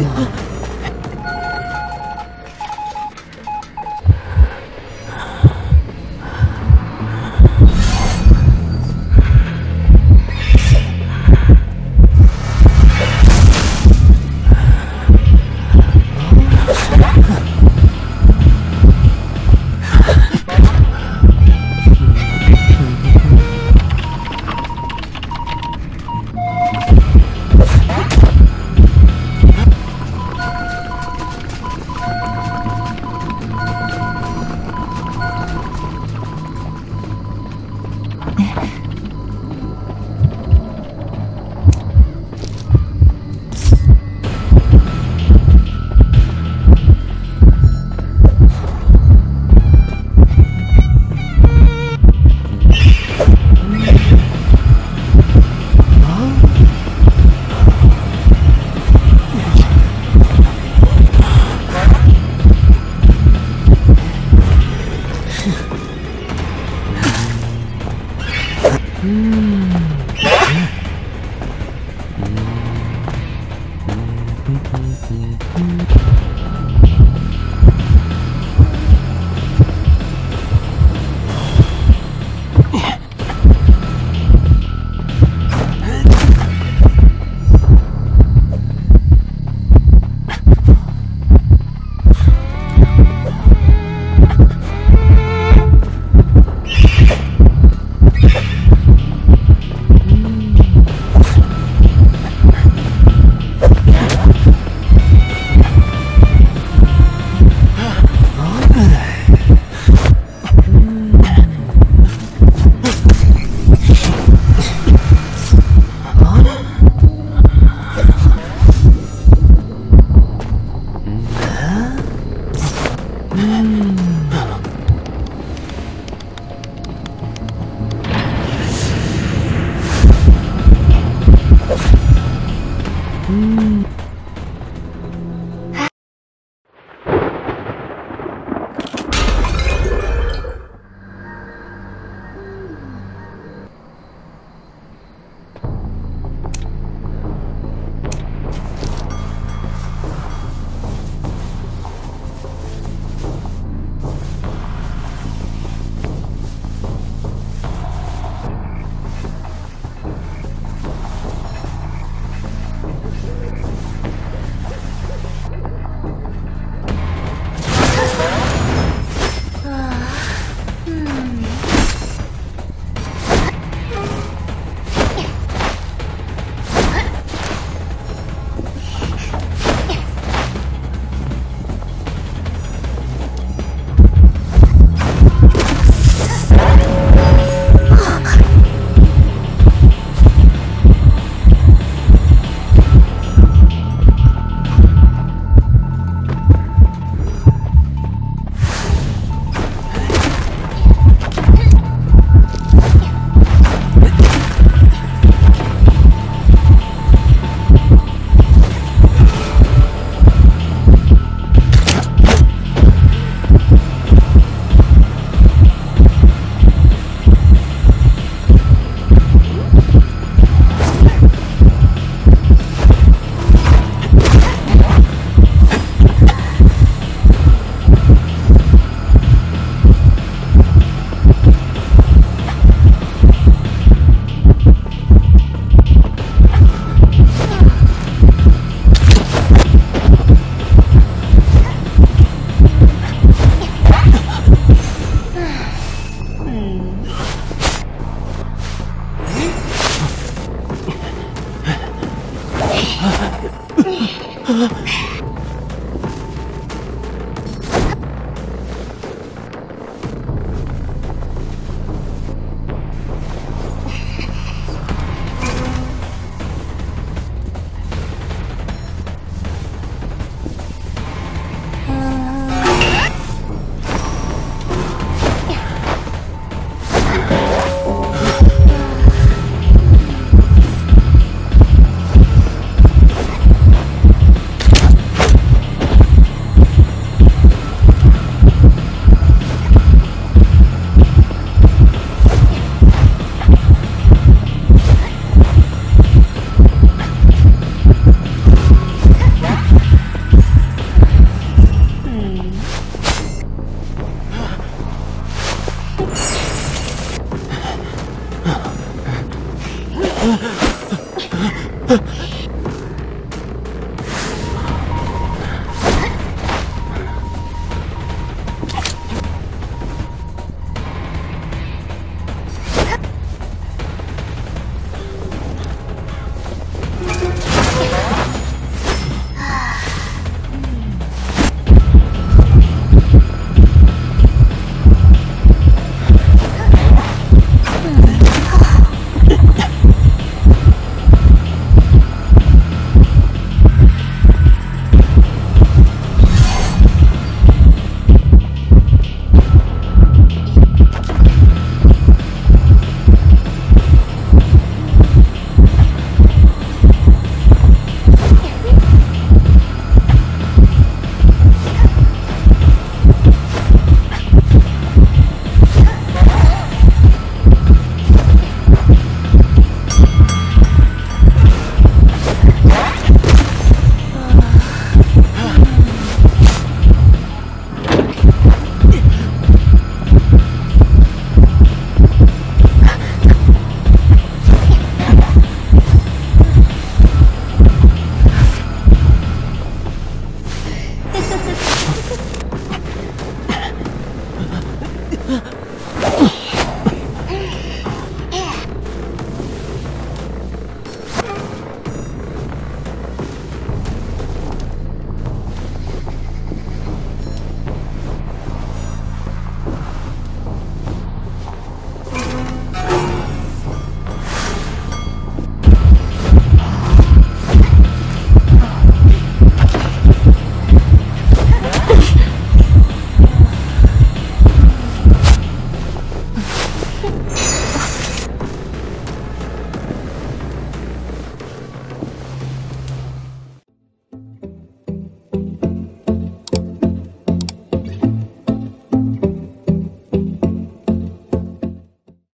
Yeah.